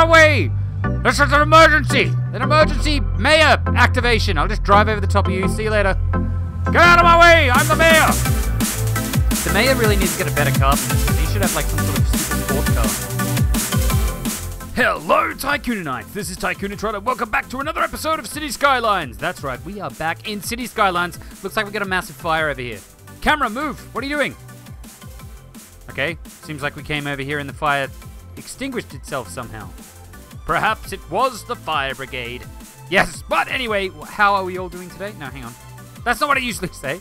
out of my way! This is an emergency! An emergency mayor activation! I'll just drive over the top of you. See you later. Get out of my way! I'm the mayor! The mayor really needs to get a better car. He should have like some sort of super sports car. Hello, Tycooninites! This is Tycoonatron. Welcome back to another episode of City Skylines. That's right, we are back in City Skylines. Looks like we got a massive fire over here. Camera, move! What are you doing? Okay, seems like we came over here and the fire extinguished itself somehow. Perhaps it was the fire brigade. Yes, but anyway, how are we all doing today? No, hang on. That's not what I usually say.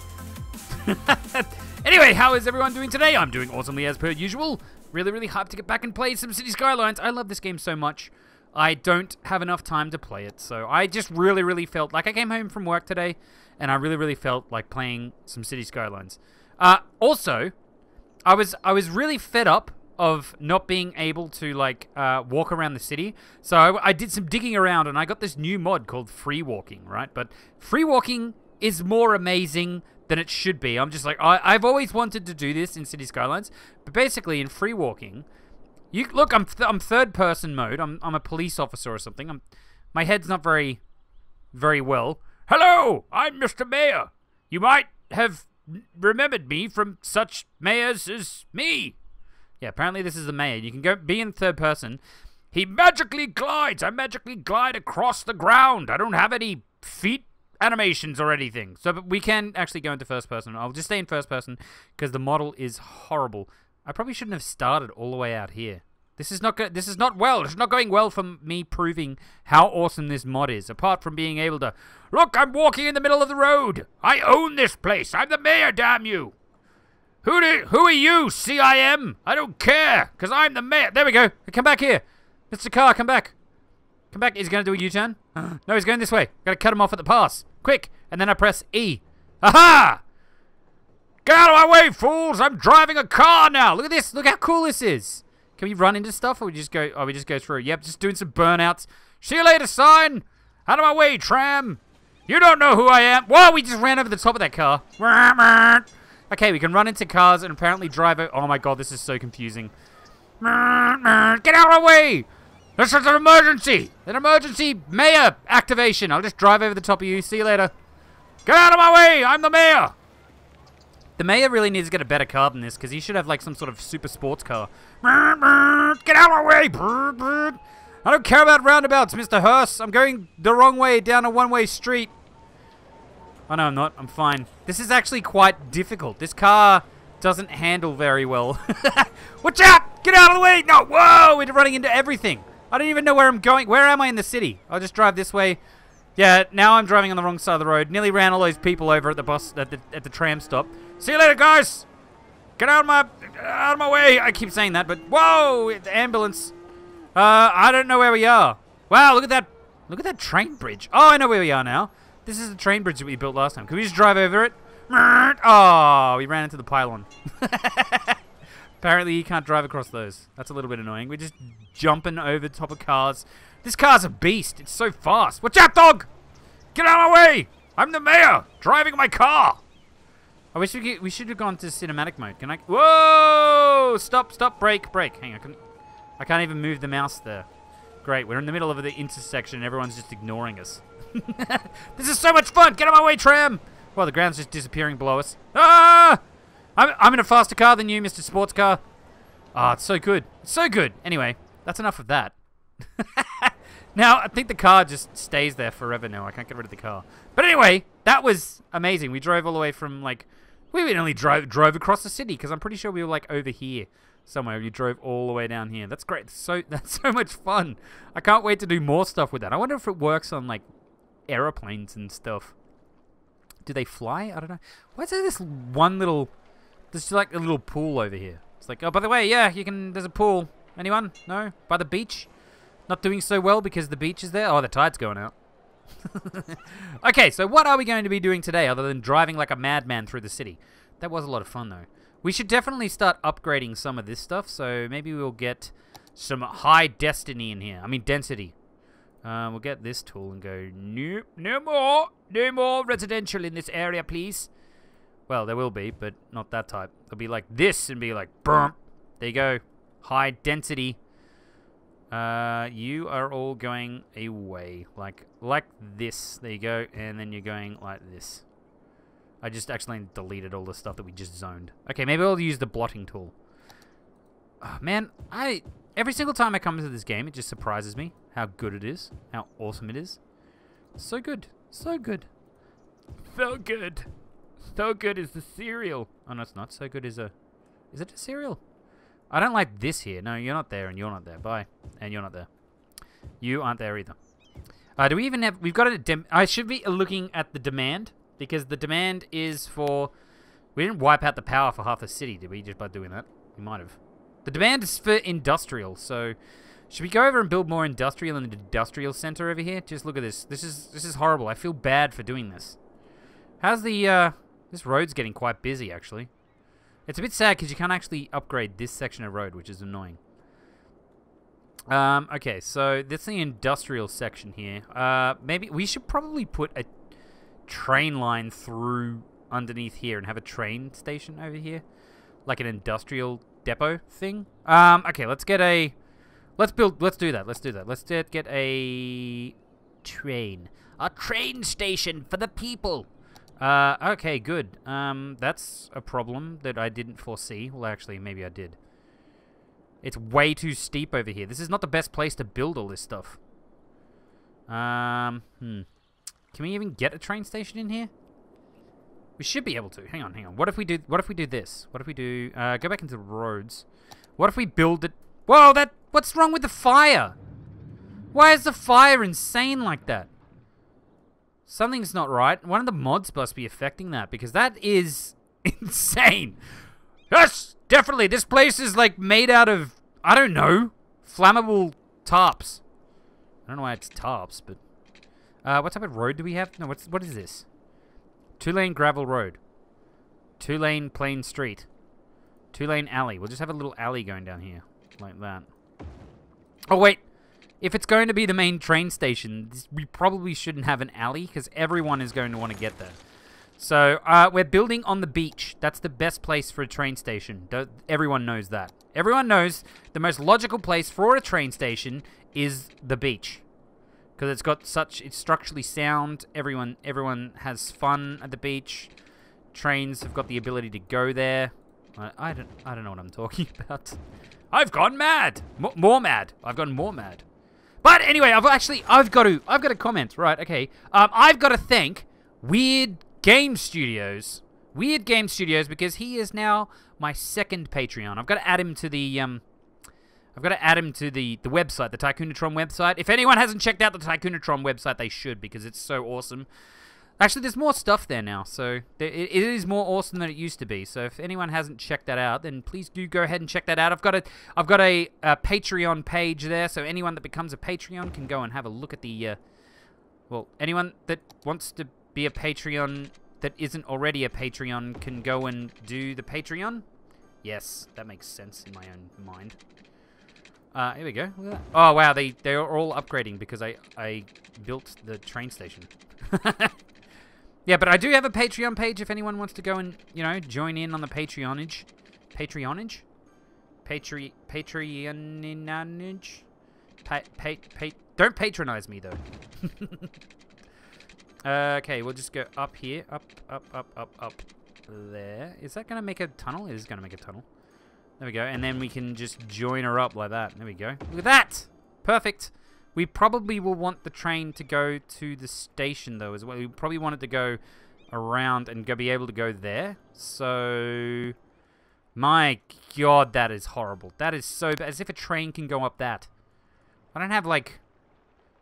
anyway, how is everyone doing today? I'm doing awesomely as per usual. Really, really hyped to get back and play some City Skylines. I love this game so much. I don't have enough time to play it, so I just really, really felt like I came home from work today, and I really, really felt like playing some City Skylines. Uh, also, I was I was really fed up of not being able to like uh, walk around the city. So I, I, did some digging around and I got this new mod called Free Walking, right? But Free Walking is more amazing than it should be. I'm just like I, I've always wanted to do this in City Skylines, but basically in Free Walking, you look I'm th I'm third person mode. I'm I'm a police officer or something. I'm my head's not very very well. Hello, I'm Mr. Mayor. You might have remembered me from such mayors as me. Yeah, apparently this is the mayor. You can go be in third person. He magically glides. I magically glide across the ground. I don't have any feet animations or anything. So we can actually go into first person. I'll just stay in first person because the model is horrible. I probably shouldn't have started all the way out here. This is not good. This is not well. It's not going well for me proving how awesome this mod is. Apart from being able to look, I'm walking in the middle of the road. I own this place. I'm the mayor. Damn you! Who do, Who are you, CIM? I don't care, cause I'm the mayor. There we go. Come back here, Mr. Car. Come back. Come back. He's gonna do a U-turn. no, he's going this way. Gotta cut him off at the pass. Quick, and then I press E. Aha! Get out of my way, fools! I'm driving a car now. Look at this. Look how cool this is. Can we run into stuff or we just go, oh, we just go through? Yep, just doing some burnouts. See you later, sign. Out of my way, tram. You don't know who I am. Whoa, we just ran over the top of that car. Okay, we can run into cars and apparently drive. Oh my god, this is so confusing. Get out of the way. This is an emergency. An emergency mayor activation. I'll just drive over the top of you. See you later. Get out of my way. I'm the mayor. The mayor really needs to get a better car than this because he should have like some sort of super sports car. Get out of my way! I don't care about roundabouts, Mr. Hearst. I'm going the wrong way down a one-way street. Oh no, I'm not. I'm fine. This is actually quite difficult. This car doesn't handle very well. Watch out! Get out of the way! No, whoa! We're running into everything. I don't even know where I'm going. Where am I in the city? I'll just drive this way. Yeah, now I'm driving on the wrong side of the road. Nearly ran all those people over at the bus at the at the tram stop. See you later, guys. Get out of my out of my way. I keep saying that, but whoa, the ambulance. Uh, I don't know where we are. Wow, look at that. Look at that train bridge. Oh, I know where we are now. This is the train bridge that we built last time. Can we just drive over it? Oh, we ran into the pylon. Apparently, you can't drive across those. That's a little bit annoying. We're just jumping over top of cars. This car's a beast. It's so fast. Watch out, dog! Get out of my way! I'm the mayor, driving my car. I wish we could, we should have gone to cinematic mode. Can I? Whoa! Stop! Stop! Break! Break! Hang on. I, can, I can't even move the mouse there. Great. We're in the middle of the intersection and everyone's just ignoring us. this is so much fun! Get out of my way, tram! Well, the ground's just disappearing below us. Ah! I'm, I'm in a faster car than you, Mr. Sports Car. Ah, oh, it's so good. It's so good. Anyway, that's enough of that. now, I think the car just stays there forever now. I can't get rid of the car. But anyway, that was amazing. We drove all the way from, like... We only drove, drove across the city, because I'm pretty sure we were, like, over here somewhere. You drove all the way down here. That's great. So That's so much fun. I can't wait to do more stuff with that. I wonder if it works on, like, aeroplanes and stuff. Do they fly? I don't know. Why is there this one little... There's like a little pool over here. It's like, oh, by the way, yeah, you can... There's a pool. Anyone? No? By the beach? Not doing so well because the beach is there? Oh, the tide's going out. okay, so what are we going to be doing today other than driving like a madman through the city? That was a lot of fun, though. We should definitely start upgrading some of this stuff, so maybe we'll get some high destiny in here. I mean, density. Uh, we'll get this tool and go, nope, no more, no more residential in this area, please. Well, there will be, but not that type. It'll be like this and be like, burp. There you go. High density. Uh, you are all going away, like like this. There you go, and then you're going like this. I just actually deleted all the stuff that we just zoned. Okay, maybe I'll use the blotting tool. Oh, man, I every single time I come into this game, it just surprises me how good it is, how awesome it is. So good, so good, so good, so good is the cereal. Oh no, it's not. So good is a, is it a cereal? I don't like this here. No, you're not there, and you're not there. Bye, and you're not there. You aren't there either. Uh, do we even have? We've got a. I should be looking at the demand because the demand is for. We didn't wipe out the power for half the city, did we? Just by doing that, we might have. The demand is for industrial, so should we go over and build more industrial in the industrial center over here? Just look at this. This is this is horrible. I feel bad for doing this. How's the uh this road's getting quite busy actually. It's a bit sad because you can't actually upgrade this section of road, which is annoying. Um, okay, so this is the industrial section here. Uh, maybe we should probably put a train line through underneath here and have a train station over here, like an industrial depot thing. Um, okay, let's get a, let's build, let's do that, let's do that. Let's get, a train, a train station for the people. Uh, okay, good. Um, that's a problem that I didn't foresee. Well, actually, maybe I did. It's way too steep over here. This is not the best place to build all this stuff. Um, hmm. Can we even get a train station in here? We should be able to. Hang on, hang on. What if we do? What if we do this? What if we do? Uh, go back into the roads. What if we build it? Whoa! That. What's wrong with the fire? Why is the fire insane like that? Something's not right. One of the mods must be affecting that because that is insane. Yes, definitely. This place is like made out of I don't know flammable tarps. I don't know why it's tarps, but uh, what type of road do we have? No, what's what is this? Two lane gravel road. Two lane plain street. Two lane alley. We'll just have a little alley going down here. Like that. Oh, wait. If it's going to be the main train station, we probably shouldn't have an alley because everyone is going to want to get there. So, uh, we're building on the beach. That's the best place for a train station. Everyone knows that. Everyone knows the most logical place for a train station is the beach because it's got such it's structurally sound. Everyone everyone has fun at the beach. Trains have got the ability to go there. I, I don't I don't know what I'm talking about. I've gone mad. M more mad. I've gone more mad. But anyway, I've actually I've got to I've got to comment. Right, okay. Um, I've got to thank Weird Game Studios. Weird Game Studios because he is now my second Patreon. I've got to add him to the um I've got to add him to the, the website, the Tycoonatron website. If anyone hasn't checked out the Tycoonatron website, they should because it's so awesome. Actually, there's more stuff there now, so it, is more awesome than it used to be. So if anyone hasn't checked that out, then please do go ahead and check that out. I've got a I've got a, a Patreon page there, so anyone that becomes a Patreon can go and have a look at the. Uh, well, anyone that wants to be a Patreon that isn't already a Patreon can go and do the Patreon. Yes, that makes sense in my own mind. Uh, here we go. Oh, wow, they, they're all upgrading because I, I built the train station. yeah, but I do have a Patreon page if anyone wants to go and, you know, join in on the Patreonage. Patreonage? Patri Patreonage? Pa pa pa don't patronize me, though. uh, okay, we'll just go up here. Up, up, up, up, up. There. Is that going to make a tunnel? It is going to make a tunnel. There we go. And then we can just join her up like that. There we go. Look at that! Perfect. We probably will want the train to go to the station, though, as well. We probably want it to go around and go be able to go there. So... My god, that is horrible. That is so bad. As if a train can go up that. I don't have, like...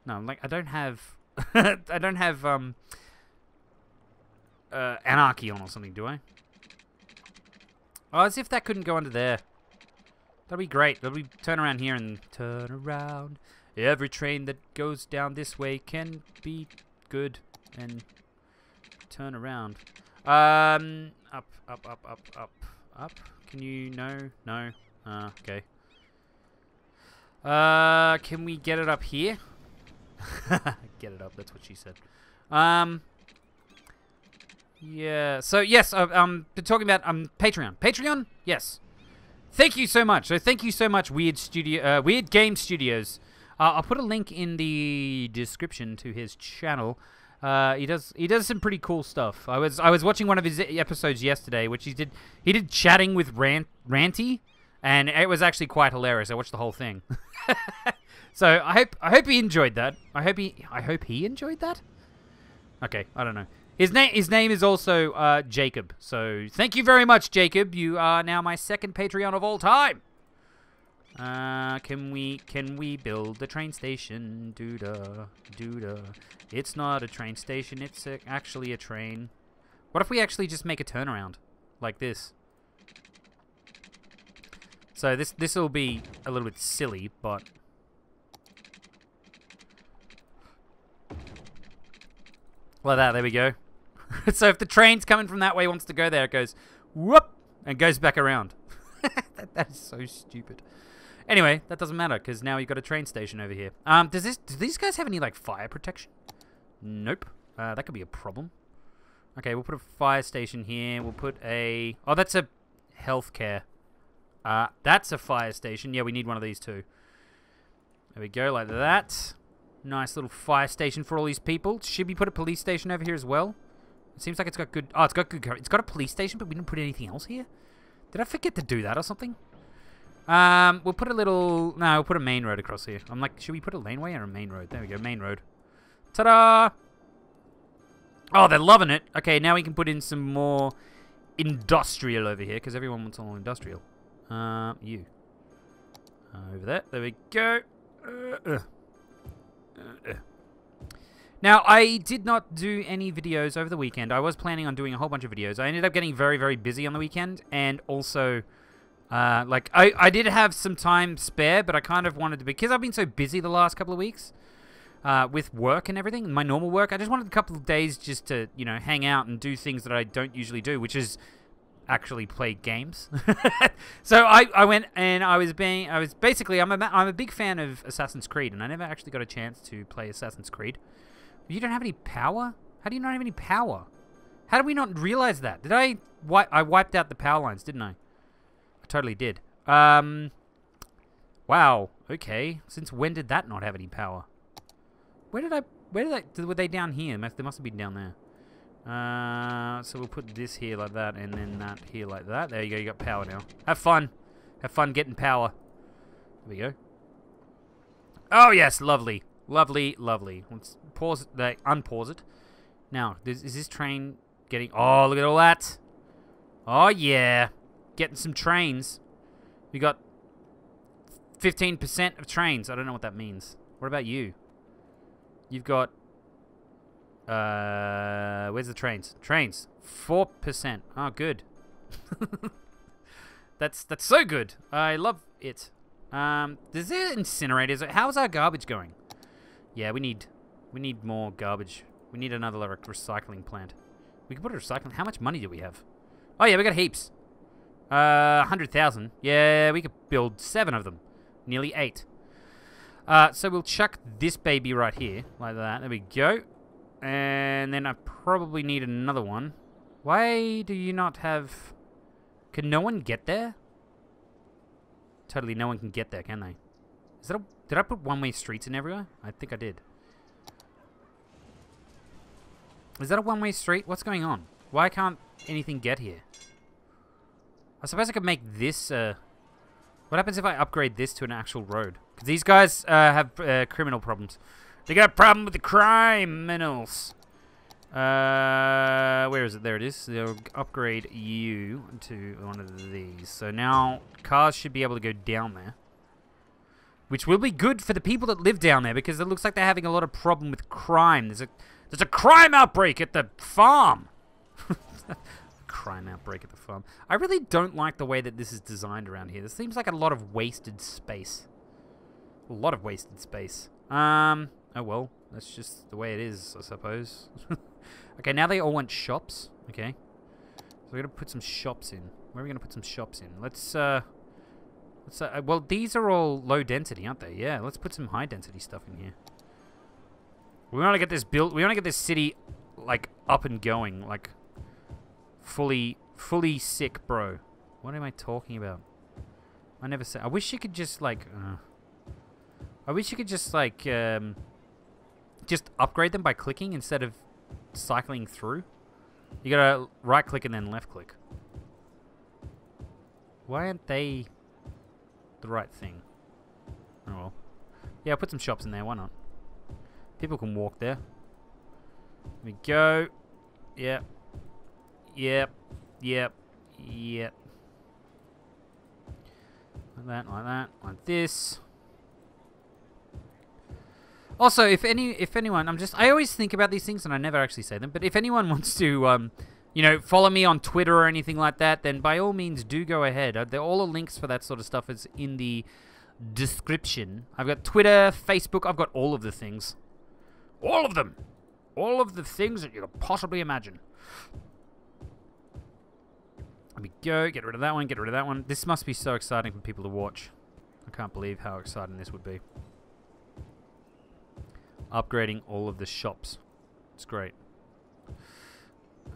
No, like, I don't have... I don't have, um... Uh, anarchy on or something, do I? Oh, as if that couldn't go under there. That'd be great. That'd be turn around here and turn around. Every train that goes down this way can be good and turn around. Um, up, up, up, up, up, up. Can you? No, no. Uh, okay. Uh, can we get it up here? get it up. That's what she said. Um, yeah. So yes, uh, um, talking about um Patreon. Patreon, yes. thank you so much. So thank you so much, Weird Studio, uh, Weird Game Studios. Uh, I'll put a link in the description to his channel. Uh, he does he does some pretty cool stuff. I was I was watching one of his episodes yesterday, which he did he did chatting with Rant Ranty, and it was actually quite hilarious. I watched the whole thing. so I hope I hope he enjoyed that. I hope he I hope he enjoyed that. Okay, I don't know. His name his name is also uh, Jacob. So thank you very much, Jacob. You are now my second Patreon of all time. Uh, can we can we build the train station? Dooda dooda. It's not a train station. It's a, actually a train. What if we actually just make a turnaround like this? So this this will be a little bit silly, but like that. There we go. so if the train's coming from that way, wants to go there, it goes whoop and goes back around. that, that is so stupid. Anyway, that doesn't matter because now you've got a train station over here. Um, does this? Do these guys have any like fire protection? Nope. Uh, that could be a problem. Okay, we'll put a fire station here. We'll put a. Oh, that's a healthcare. Uh, that's a fire station. Yeah, we need one of these too. There we go, like that. Nice little fire station for all these people. Should we put a police station over here as well? It seems like it's got good. Oh, it's got good. It's got a police station, but we didn't put anything else here. Did I forget to do that or something? Um, we'll put a little... No, we'll put a main road across here. I'm like, should we put a laneway or a main road? There we go, main road. Ta-da! Oh, they're loving it. Okay, now we can put in some more industrial over here, because everyone wants all industrial. Uh, you. Uh, over there. There we go. Uh, uh. uh, uh. Now, I did not do any videos over the weekend. I was planning on doing a whole bunch of videos. I ended up getting very, very busy on the weekend, and also... Uh, like, I, I did have some time spare, but I kind of wanted to, because I've been so busy the last couple of weeks uh, with work and everything, my normal work, I just wanted a couple of days just to, you know, hang out and do things that I don't usually do, which is actually play games. so I, I went and I was being, I was basically, I'm a, I'm a big fan of Assassin's Creed, and I never actually got a chance to play Assassin's Creed. You don't have any power? How do you not have any power? How did we not realize that? Did I, wi I wiped out the power lines, didn't I? I totally did. Um, wow. Okay. Since when did that not have any power? Where did I... Where did I... Were they down here? They must have been down there. Uh, so we'll put this here like that, and then that here like that. There you go. You got power now. Have fun. Have fun getting power. There we go. Oh, yes. Lovely. Lovely, lovely. Let's pause it. Unpause it. Now, is, is this train getting... Oh, look at all that. Oh, yeah getting some trains. We got 15% of trains. I don't know what that means. What about you? You've got... Uh, where's the trains? Trains. 4%. Oh, good. that's that's so good. I love it. Um, is there incinerators? How's our garbage going? Yeah, we need we need more garbage. We need another recycling plant. We can put a recycling. How much money do we have? Oh yeah, we got heaps. Uh, 100,000. Yeah, we could build seven of them. Nearly eight. Uh, so we'll chuck this baby right here, like that. There we go. And then I probably need another one. Why do you not have... Can no one get there? Totally no one can get there, can they? Is that a... Did I put one-way streets in everywhere? I think I did. Is that a one-way street? What's going on? Why can't anything get here? I suppose I could make this, uh... What happens if I upgrade this to an actual road? Because these guys uh, have uh, criminal problems. They got a problem with the criminals. Uh, where is it? There it is. They'll upgrade you to one of these. So now cars should be able to go down there. Which will be good for the people that live down there because it looks like they're having a lot of problem with crime. There's a there's a crime outbreak at the farm. crime outbreak at the farm. I really don't like the way that this is designed around here. This seems like a lot of wasted space. A lot of wasted space. Um, oh well, that's just the way it is, I suppose. okay, now they all want shops. Okay. So we're going to put some shops in. Where are we going to put some shops in? Let's, uh... Uh, well, these are all low density, aren't they? Yeah, let's put some high density stuff in here. We want to get this built. We want to get this city, like, up and going. Like, fully, fully sick, bro. What am I talking about? I never said. I wish you could just like. Uh, I wish you could just like um, just upgrade them by clicking instead of cycling through. You gotta right click and then left click. Why aren't they the right thing? Oh well. Yeah, I'll put some shops in there. Why not? People can walk there. Here we go. Yep. Yep. Yep. Yep. Like that, like that, like this. Also, if any, if anyone, I'm just, I always think about these things and I never actually say them. But if anyone wants to, um, you know, follow me on Twitter or anything like that, then by all means do go ahead. Uh, all the links for that sort of stuff is in the description. I've got Twitter, Facebook. I've got all of the things, all of them, all of the things that you could possibly imagine. Let me go. Get rid of that one. Get rid of that one. This must be so exciting for people to watch. I can't believe how exciting this would be upgrading all of the shops. It's great.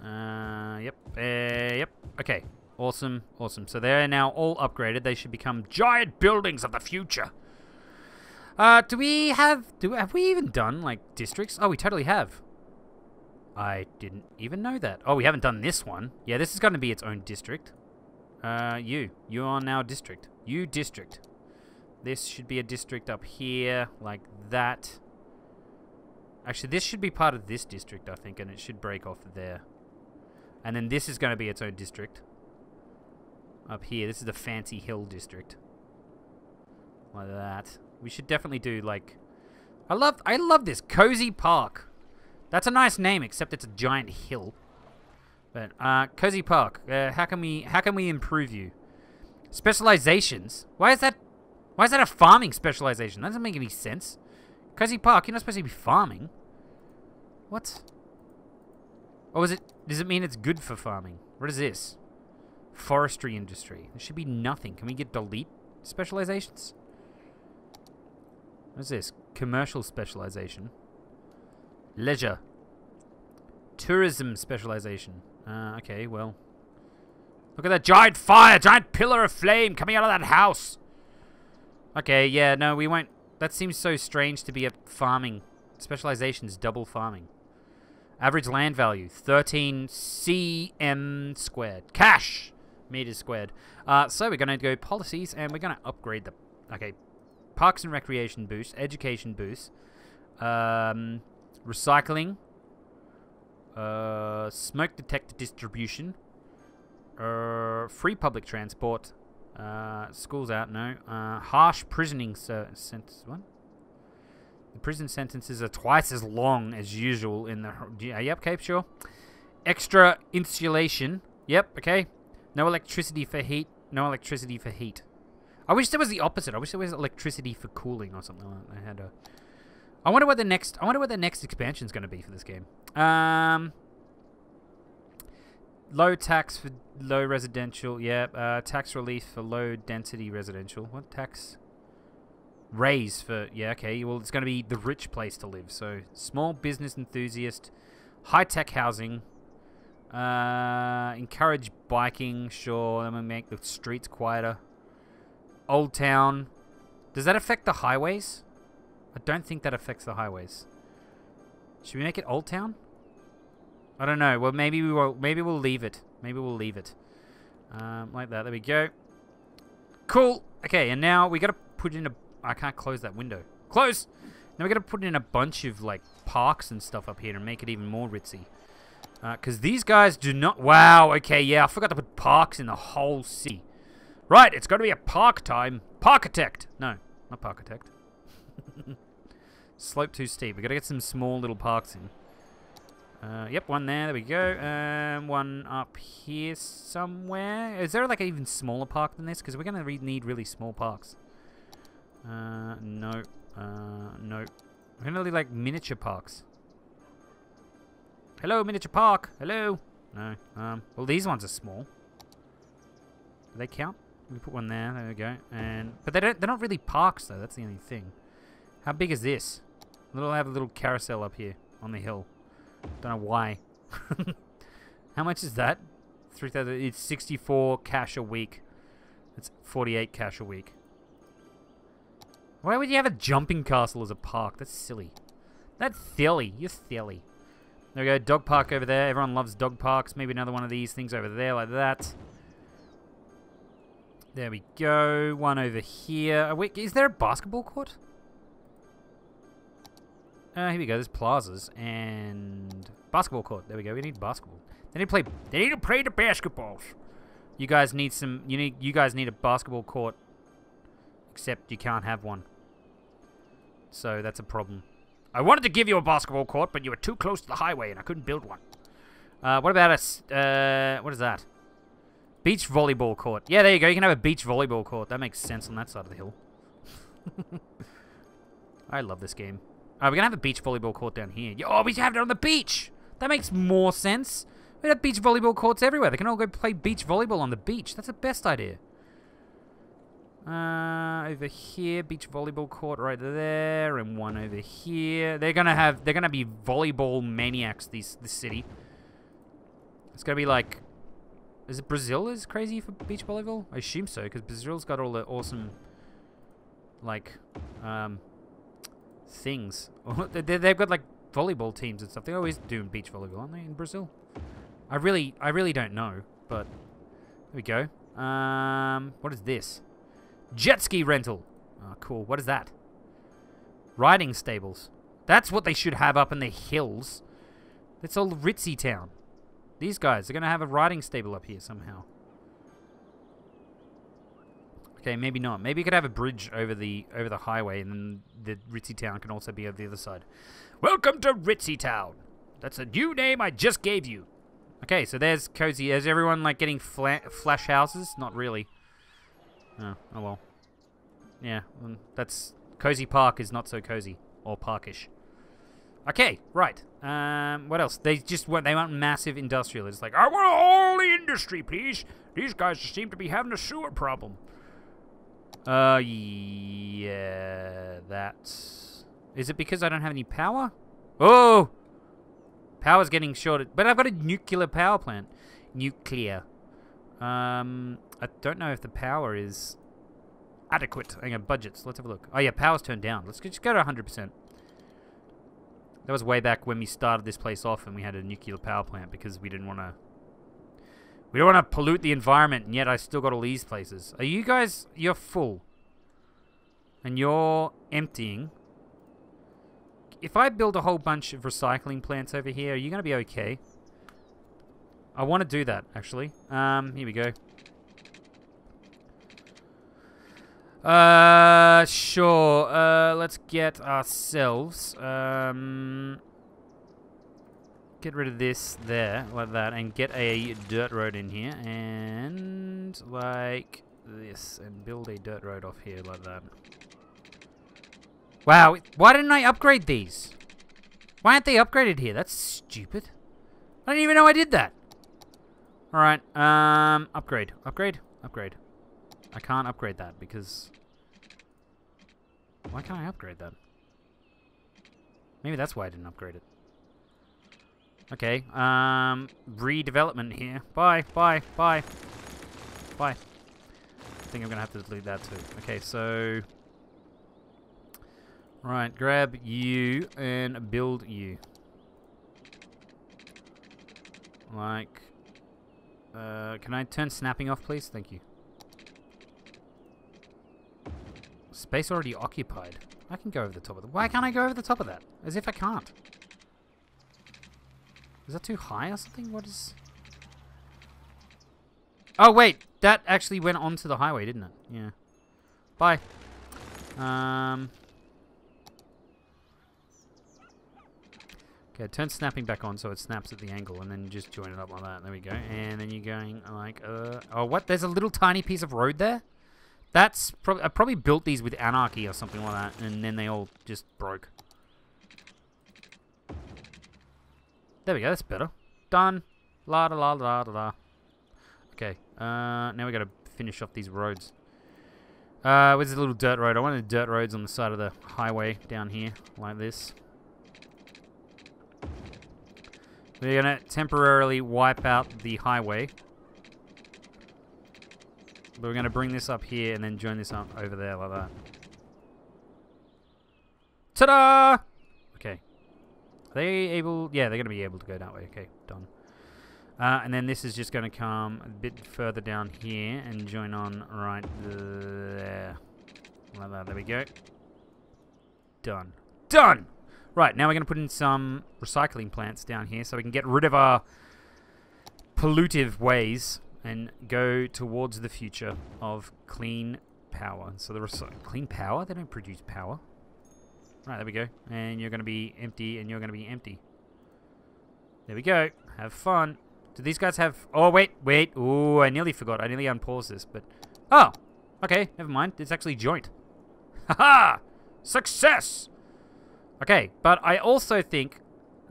Uh, yep, uh, yep. Okay, awesome, awesome. So they're now all upgraded. They should become giant buildings of the future. Uh, do we have, do have we even done, like, districts? Oh, we totally have. I didn't even know that. Oh, we haven't done this one. Yeah, this is going to be its own district. Uh, you. You are now district. You district. This should be a district up here, like that. Actually, this should be part of this district, I think, and it should break off there. And then this is going to be its own district. Up here, this is the Fancy Hill district. Like that. We should definitely do, like... I love, I love this. Cozy Park. That's a nice name, except it's a giant hill. But, uh, Cozy Park. Uh, how can we, how can we improve you? Specializations? Why is that, why is that a farming specialization? That doesn't make any sense. Cozy Park, you're not supposed to be farming. What? Or is it, does it mean it's good for farming? What is this? Forestry industry. There should be nothing. Can we get delete specializations? What is this? Commercial specialization. Leisure. Tourism specialization. Uh, okay, well. Look at that giant fire! Giant pillar of flame coming out of that house! Okay, yeah, no, we won't that seems so strange to be a farming. Specializations, double farming. Average land value, 13 cm squared. Cash meters squared. Uh, so we're going to go policies and we're going to upgrade the... Okay, parks and recreation boost, education boost, um, recycling, uh, smoke detector distribution, uh, free public transport, uh, school's out, no. Uh, harsh prisoning sentence. What? The prison sentences are twice as long as usual in the. Yep, okay, sure. Extra insulation. Yep, okay. No electricity for heat. No electricity for heat. I wish there was the opposite. I wish there was electricity for cooling or something. I had a. I wonder what the next. I wonder what the next expansion is going to be for this game. Um. Low tax for low residential. Yeah. Uh, tax relief for low density residential. What tax? Raise for. Yeah, okay. Well, it's going to be the rich place to live. So, small business enthusiast. High tech housing. Uh, encourage biking. Sure. I'm to make the streets quieter. Old town. Does that affect the highways? I don't think that affects the highways. Should we make it Old Town? I don't know. Well, maybe we will. Maybe we'll leave it. Maybe we'll leave it. Um, like that. There we go. Cool. Okay, and now we got to put in a. I can't close that window. Close. Now we got to put in a bunch of like parks and stuff up here to make it even more ritzy. Because uh, these guys do not. Wow. Okay. Yeah, I forgot to put parks in the whole city. Right. It's got to be a park time. Parkitect. No, not parkitect. Slope too steep. We got to get some small little parks in. Uh, yep, one there. There we go. Um, one up here somewhere. Is there like an even smaller park than this? Because we're going to re need really small parks. Uh, no. Uh, no. Going to need like miniature parks. Hello, miniature park. Hello. No. Um, well, these ones are small. Do they count? We put one there. There we go. And but they don't. They're not really parks though. That's the only thing. How big is this? Little have a little carousel up here on the hill. Don't know why. How much is that? 3,000. It's 64 cash a week. It's 48 cash a week. Why would you have a jumping castle as a park? That's silly. That's silly. You're silly. There we go. Dog park over there. Everyone loves dog parks. Maybe another one of these things over there like that. There we go. One over here. Wait, is there a basketball court? Uh, here we go. There's plazas and basketball court. There we go. We need basketball. They need to play. They need to play the basketballs. You guys need some. You need. You guys need a basketball court. Except you can't have one. So that's a problem. I wanted to give you a basketball court, but you were too close to the highway, and I couldn't build one. Uh, what about a? Uh, what is that? Beach volleyball court. Yeah, there you go. You can have a beach volleyball court. That makes sense on that side of the hill. I love this game. Alright, we're gonna have a beach volleyball court down here. Oh, we have it on the beach! That makes more sense. We have beach volleyball courts everywhere. They can all go play beach volleyball on the beach. That's the best idea. Uh, over here, beach volleyball court right there, and one over here. They're gonna have, they're gonna be volleyball maniacs. These, this city. It's gonna be like, is it Brazil is crazy for beach volleyball? I assume so, because Brazil's got all the awesome, like, um, things. They've got like volleyball teams and stuff. They're always doing beach volleyball, aren't they, in Brazil? I really, I really don't know, but there we go. Um, what is this? Jet ski rental. Oh, cool. What is that? Riding stables. That's what they should have up in the hills. It's all ritzy town. These guys are going to have a riding stable up here somehow. Okay, maybe not. Maybe you could have a bridge over the over the highway, and then the Ritzy Town can also be on the other side. Welcome to Ritzy Town. That's a new name I just gave you. Okay, so there's cozy. Is everyone like getting flash houses? Not really. Oh, oh well. Yeah, that's cozy park is not so cozy or parkish. Okay, right. Um, what else? They just want they want massive industrial. It's like I want all the industry, please. These guys just seem to be having a sewer problem. Uh, yeah, that's... Is it because I don't have any power? Oh! Power's getting shorted. But I've got a nuclear power plant. Nuclear. Um, I don't know if the power is adequate. Hang on, budgets. Let's have a look. Oh, yeah, power's turned down. Let's just go to 100%. That was way back when we started this place off and we had a nuclear power plant because we didn't want to we don't want to pollute the environment, and yet I still got all these places. Are you guys... You're full. And you're emptying. If I build a whole bunch of recycling plants over here, are you going to be okay? I want to do that, actually. Um, here we go. Uh, sure. Uh, let's get ourselves, um... Get rid of this there, like that, and get a dirt road in here, and like this, and build a dirt road off here like that. Wow, why didn't I upgrade these? Why aren't they upgraded here? That's stupid. I didn't even know I did that. Alright, um, upgrade, upgrade, upgrade. I can't upgrade that because... Why can't I upgrade that? Maybe that's why I didn't upgrade it. Okay, um, redevelopment here. Bye, bye, bye. Bye. I think I'm gonna have to delete that too. Okay, so... Right, grab you and build you. Like... Uh, can I turn snapping off, please? Thank you. Space already occupied. I can go over the top of that. Why can't I go over the top of that? As if I can't. Is that too high or something? What is... Oh, wait. That actually went onto the highway, didn't it? Yeah. Bye. Um... Okay, turn snapping back on so it snaps at the angle, and then just join it up like that. There we go. And then you're going like, uh... Oh, what? There's a little tiny piece of road there? That's probably... I probably built these with Anarchy or something like that, and then they all just broke. There we go, that's better. Done. La da la la da la. Okay, uh, now we gotta finish off these roads. Uh, where's the little dirt road? I wanted dirt roads on the side of the highway down here, like this. We're gonna temporarily wipe out the highway. But we're going to bring this up here and then join this up over there like that. Ta-da! Okay. Are they able... Yeah, they're going to be able to go that way. Okay, done. Uh, and then this is just going to come a bit further down here and join on right there. Like that. There we go. Done. Done! Right, now we're going to put in some recycling plants down here so we can get rid of our pollutive ways and go towards the future of clean power. So the clean power? They don't produce power. Right, there we go. And you're going to be empty, and you're going to be empty. There we go. Have fun. Do these guys have... Oh, wait, wait. Ooh, I nearly forgot. I nearly unpaused this, but... Oh! Okay, never mind. It's actually joint. Haha! Success! Okay, but I also think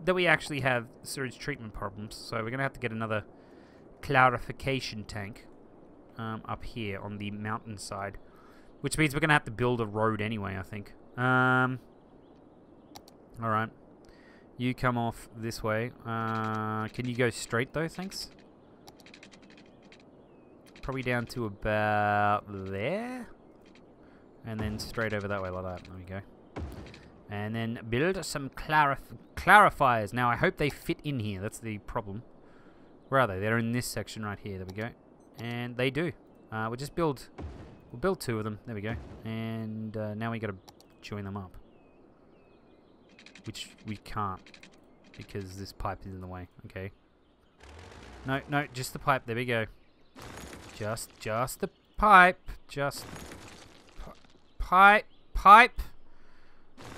that we actually have sewage treatment problems, so we're going to have to get another clarification tank um, up here on the mountainside, which means we're going to have to build a road anyway, I think. Um, Alright. You come off this way. Uh, can you go straight though, thanks? Probably down to about there. And then straight over that way like that. There we go. And then build some clarif clarifiers. Now, I hope they fit in here. That's the problem. Where are they? They're in this section right here. There we go. And they do. Uh, we'll just build... We'll build two of them. There we go. And uh, now we got to join them up. Which we can't. Because this pipe is in the way. Okay. No, no, just the pipe. There we go. Just, just the pipe. Just... Pipe. Pipe.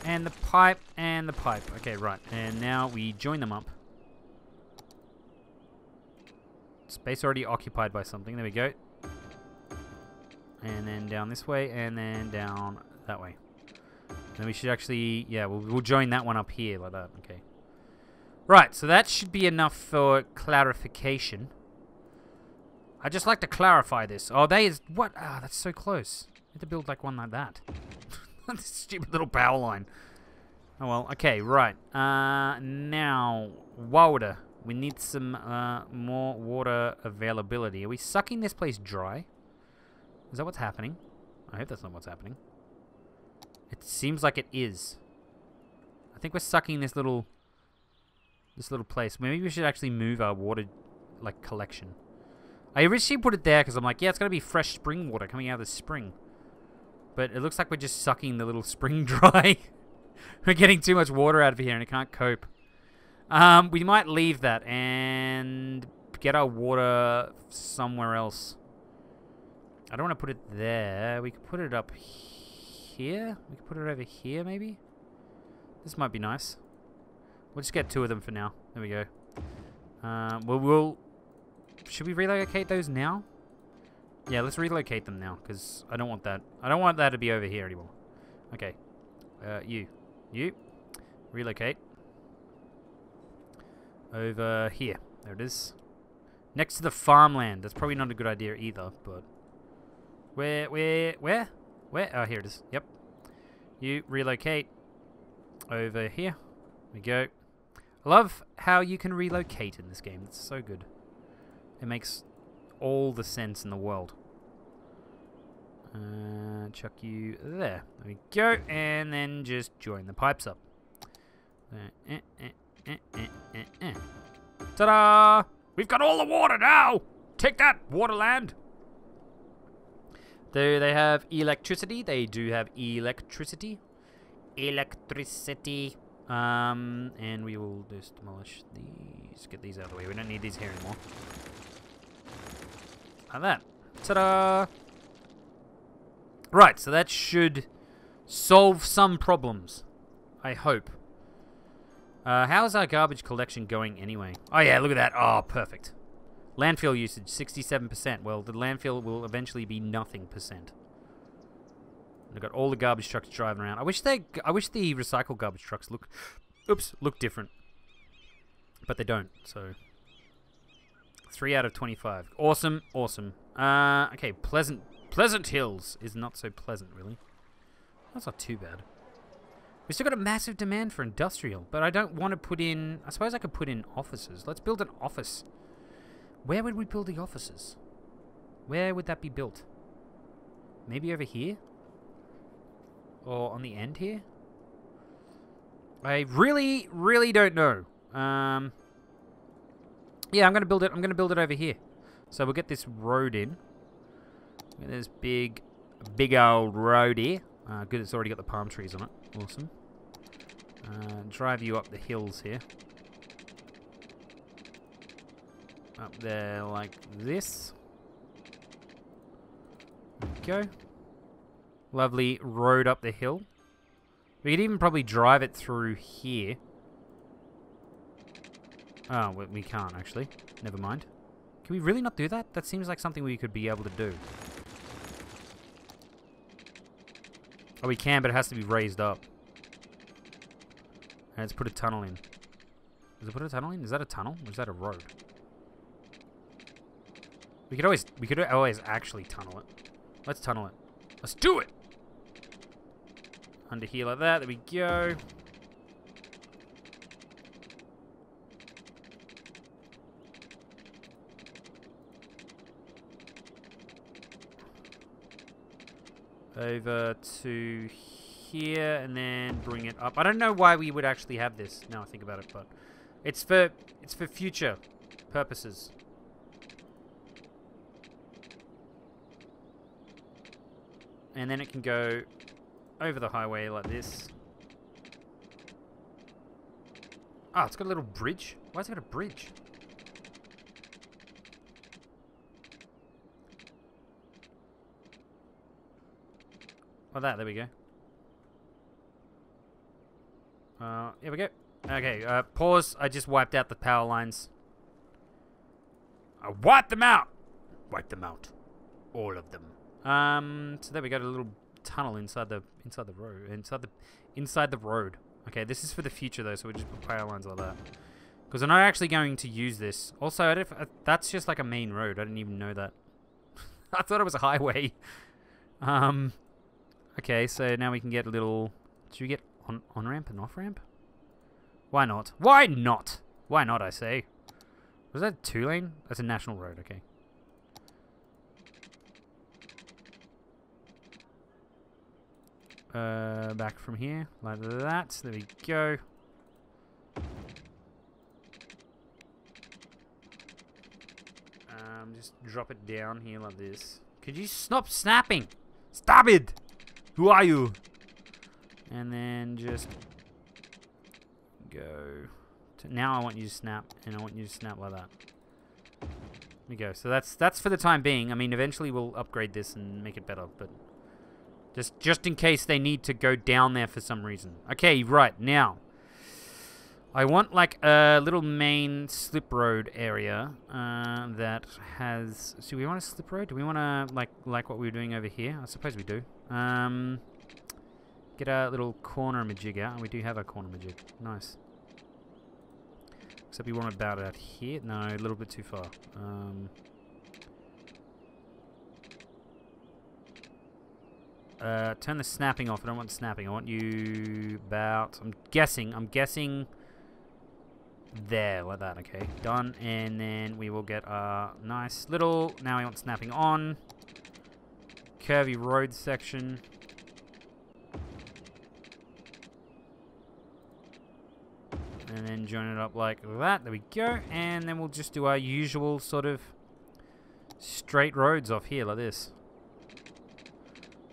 And the pipe, and the pipe. Okay, right. And now we join them up. Space already occupied by something. There we go. And then down this way, and then down that way. Then we should actually, yeah, we'll, we'll join that one up here like that. Okay. Right, so that should be enough for clarification. I'd just like to clarify this. Oh, they is, what? Ah, that's so close. I have to build like one like that. this stupid little power line. Oh well, okay, right. Uh, now, water. We need some uh, more water availability. Are we sucking this place dry? Is that what's happening? I hope that's not what's happening. It seems like it is. I think we're sucking this little this little place. Maybe we should actually move our water like collection. I originally put it there because I'm like, yeah, it's gonna be fresh spring water coming out of the spring. But it looks like we're just sucking the little spring dry. we're getting too much water out of here and it can't cope. Um, we might leave that and get our water somewhere else. I don't want to put it there. We could put it up here. We could put it over here, maybe. This might be nice. We'll just get two of them for now. There we go. Um, well, we'll... Should we relocate those now? Yeah, let's relocate them now, because I don't want that. I don't want that to be over here anymore. Okay. Uh, you. You. Relocate. Over here. There it is. Next to the farmland. That's probably not a good idea either, but... Where, where, where? Where? Oh, here it is. Yep. You relocate over here. we go. I love how you can relocate in this game. It's so good. It makes all the sense in the world. Uh, chuck you there. There we go. And then just join the pipes up. Uh, eh, eh, eh, Ta-da! We've got all the water now! Take that, Waterland! Do they have electricity? They do have electricity. Electricity. Um, and we will just demolish these. Get these out of the way. We don't need these here anymore. Like that. Ta-da! Right, so that should solve some problems. I hope. Uh, how's our garbage collection going anyway? Oh yeah, look at that. Oh, perfect. Landfill usage, 67%. Well, the landfill will eventually be nothing percent. I've got all the garbage trucks driving around. I wish they, I wish the recycled garbage trucks look, oops, look different. But they don't, so. 3 out of 25. Awesome, awesome. Uh, okay, Pleasant, Pleasant Hills is not so pleasant, really. That's not too bad. We still got a massive demand for industrial, but I don't want to put in... I suppose I could put in offices. Let's build an office. Where would we build the offices? Where would that be built? Maybe over here? Or on the end here? I really, really don't know. Um, yeah, I'm gonna build it. I'm gonna build it over here. So we'll get this road in. This big, big old road here. Uh, good, it's already got the palm trees on it. Awesome. Uh, drive you up the hills here. Up there like this. Go. Lovely road up the hill. We could even probably drive it through here. Oh, we, we can't actually. Never mind. Can we really not do that? That seems like something we could be able to do. Oh, we can, but it has to be raised up. And let's put a tunnel in. Does it put a tunnel in? Is that a tunnel? Or is that a road? We could always, we could always actually tunnel it. Let's tunnel it. Let's do it! Under here like that. There we go. Over to here and then bring it up. I don't know why we would actually have this now I think about it, but it's for it's for future purposes. And then it can go over the highway like this. Ah, oh, it's got a little bridge. Why has it got a bridge? Like that, there we go. Uh, here we go. Okay, uh, pause. I just wiped out the power lines. I wiped them out! Wiped them out. All of them. Um, so there we go, a little tunnel inside the inside the road, inside the inside the road. Okay, this is for the future though, so we just put power lines like that. Because I'm not actually going to use this. Also, I uh, that's just like a main road. I didn't even know that. I thought it was a highway. Um, okay, so now we can get a little. Should we get on on ramp and off ramp? Why not? Why not? Why not? I say. Was that two lane? That's a national road. Okay. Uh, back from here, like that. There we go. Um, just drop it down here like this. Could you stop snapping? Stop it! Who are you? And then just go. To, now I want you to snap, and I want you to snap like that. There we go. So that's that's for the time being. I mean, eventually we'll upgrade this and make it better, but just, just in case they need to go down there for some reason. Okay, right, now. I want like a little main slip road area uh, that has... So we want a slip road? Do we want to like like what we were doing over here? I suppose we do. Um, get a little corner majig out. We do have a corner majig. Nice. Except we want about out here. No, a little bit too far. Um, Uh, turn the snapping off. I don't want snapping. I want you about... I'm guessing. I'm guessing there, like that. Okay, done. And then we will get a nice little... Now we want snapping on. Curvy road section. And then join it up like that. There we go. And then we'll just do our usual sort of straight roads off here like this.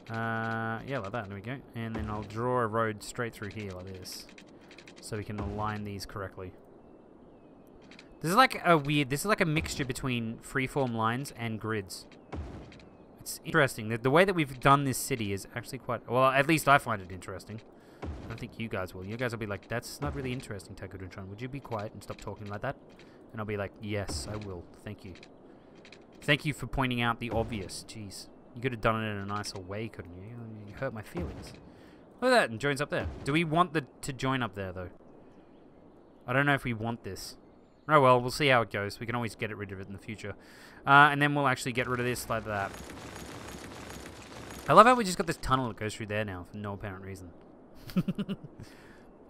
Uh, yeah, like that. There we go. And then I'll draw a road straight through here like this. So we can align these correctly. This is like a weird... This is like a mixture between freeform lines and grids. It's interesting. The, the way that we've done this city is actually quite... Well, at least I find it interesting. I don't think you guys will. You guys will be like, that's not really interesting, Tycoonatron. Would you be quiet and stop talking like that? And I'll be like, yes, I will. Thank you. Thank you for pointing out the obvious. Jeez. You could have done it in a nicer way, couldn't you? You hurt my feelings. Look at that, and joins up there. Do we want the to join up there, though? I don't know if we want this. Oh well, we'll see how it goes. We can always get it rid of it in the future. Uh, and then we'll actually get rid of this like that. I love how we just got this tunnel that goes through there now for no apparent reason.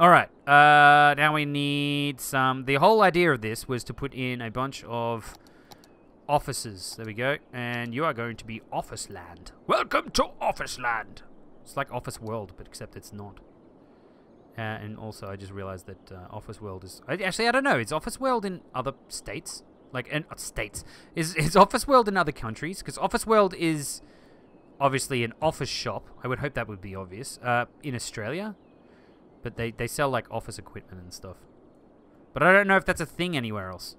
Alright, uh, now we need some... The whole idea of this was to put in a bunch of offices. There we go. And you are going to be Office Land. Welcome to Office Land. It's like Office World, but except it's not. Uh, and also, I just realized that uh, Office World is... Actually, I don't know. Is Office World in other states? Like, in uh, states. Is, is Office World in other countries? Because Office World is obviously an office shop. I would hope that would be obvious. Uh, in Australia. But they, they sell, like, office equipment and stuff. But I don't know if that's a thing anywhere else.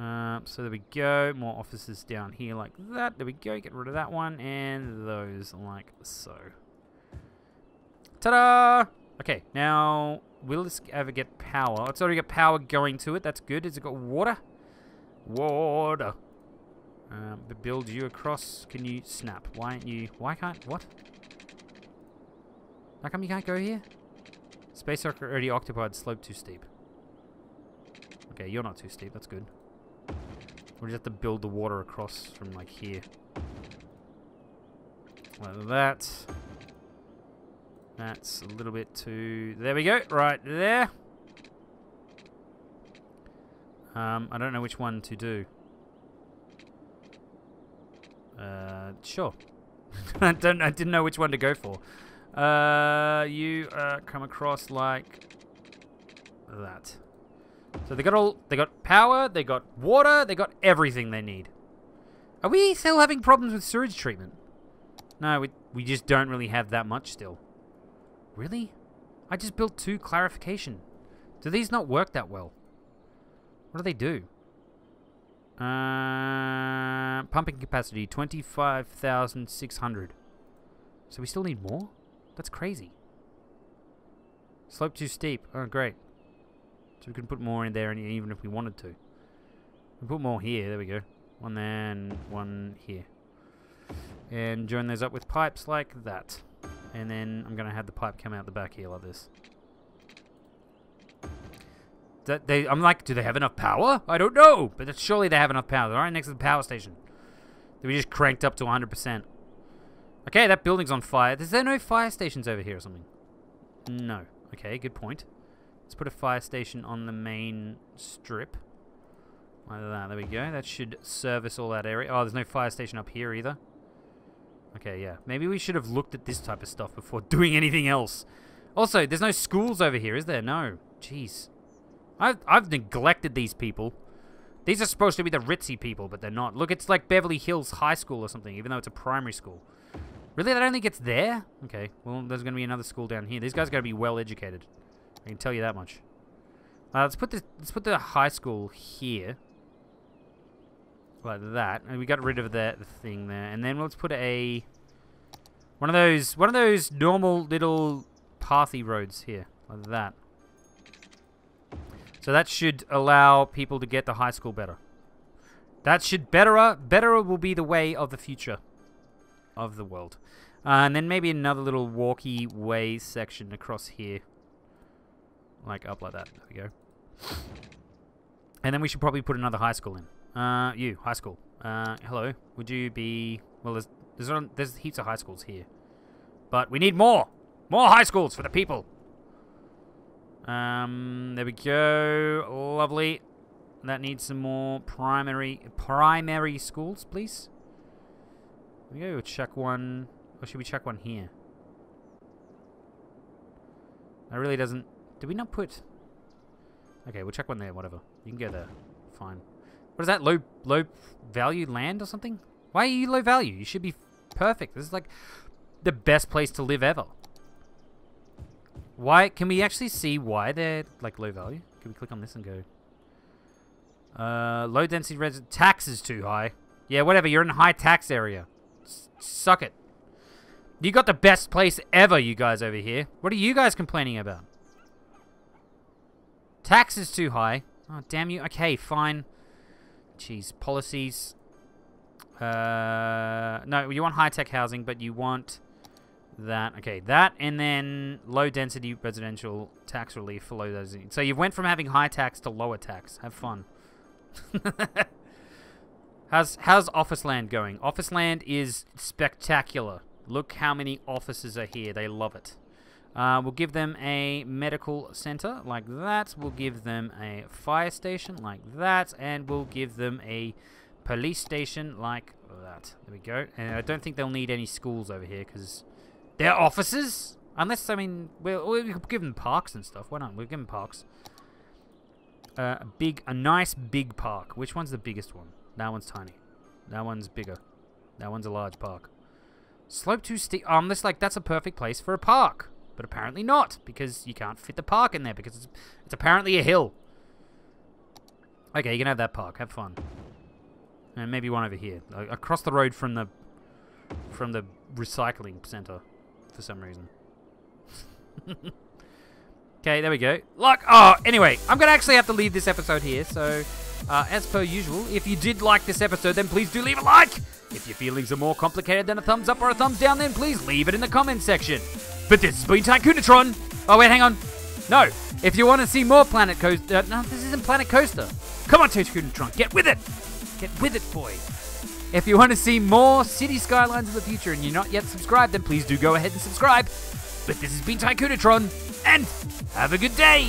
Uh, so there we go. More offices down here like that. There we go. Get rid of that one. And those like so. Ta-da! Okay, now, will this ever get power? It's already got power going to it. That's good. Has it got water? Water. Um, build you across. Can you snap? Why aren't you... Why can't... What? How come you can't go here? Space already occupied. Slope too steep. Okay, you're not too steep. That's good. We just have to build the water across from, like, here. Like that. That's a little bit too... There we go. Right there. Um, I don't know which one to do. Uh, sure. I don't. I didn't know which one to go for. Uh, you uh, come across like that. So they got all. They got power. They got water. They got everything they need. Are we still having problems with sewage treatment? No, we we just don't really have that much still. Really? I just built two clarification. Do these not work that well? What do they do? Uh, pumping capacity, 25,600. So we still need more? That's crazy. Slope too steep. Oh, great. So we can put more in there even if we wanted to. We put more here. There we go. One there and one here. And join those up with pipes like that. And then I'm going to have the pipe come out the back here like this. That they, I'm like, do they have enough power? I don't know. But surely they have enough power. They're right next to the power station. We just cranked up to 100%. Okay, that building's on fire. Is there no fire stations over here or something? No. Okay, good point. Let's put a fire station on the main strip. Like that. There we go. That should service all that area. Oh, there's no fire station up here either. Okay, yeah. Maybe we should have looked at this type of stuff before doing anything else. Also, there's no schools over here, is there? No. Jeez. I've, I've neglected these people. These are supposed to be the ritzy people, but they're not. Look, it's like Beverly Hills High School or something, even though it's a primary school. Really? I don't think it's there? Okay, well, there's going to be another school down here. These guys got to be well educated. I can tell you that much. Uh, let's put this. Let's put the high school here, like that. And we got rid of that thing there, and then let's put a one of those one of those normal little pathy roads here, like that. So that should allow people to get to high school better. That should better better will be the way of the future of the world. Uh, and then maybe another little walky way section across here. Like up like that. There we go. And then we should probably put another high school in. Uh, you, high school. Uh, hello. Would you be... Well, there's, there's, there's heaps of high schools here. But we need more! More high schools for the people! Um, there we go. Lovely. That needs some more primary primary schools, please. We go check one. Or should we check one here? That really doesn't... Did we not put... Okay, we'll check one there, whatever. You can go there. Fine. What is that? Low low value land or something? Why are you low value? You should be perfect. This is like the best place to live ever. Why? Can we actually see why they're like low value? Can we click on this and go? Uh, low density res tax is too high. Yeah, whatever. You're in a high tax area. S suck it. You got the best place ever, you guys over here. What are you guys complaining about? Tax is too high. Oh, damn you. Okay, fine. Jeez, policies. Uh, no, you want high-tech housing, but you want that. Okay, that and then low-density residential tax relief for low density. So you went from having high tax to lower tax. Have fun. how's how's office land going? Office land is spectacular. Look how many offices are here. They love it. Uh, we'll give them a medical center like that. We'll give them a fire station like that. And we'll give them a police station like that. There we go. And I don't think they'll need any schools over here because they're offices. Unless, I mean, we'll, we'll give them parks and stuff. Why not? We'll give them parks. Uh, a big, a nice big park. Which one's the biggest one? That one's tiny. That one's bigger. That one's a large park. Slope too steep. Um, this like that's a perfect place for a park, but apparently not because you can't fit the park in there because it's it's apparently a hill. Okay, you can have that park. Have fun. And maybe one over here, across the road from the from the recycling center, for some reason. okay, there we go. Look. Oh, anyway, I'm gonna actually have to leave this episode here. So, uh, as per usual, if you did like this episode, then please do leave a like. If your feelings are more complicated than a thumbs up or a thumbs down, then please leave it in the comments section. But this has been Tycoonatron. Oh wait, hang on. No, if you want to see more Planet Coaster, uh, no, this isn't Planet Coaster. Come on, Tycoonatron, get with it. Get with it, boy. If you want to see more City Skylines of the future and you're not yet subscribed, then please do go ahead and subscribe. But this has been Tycoonatron, and have a good day!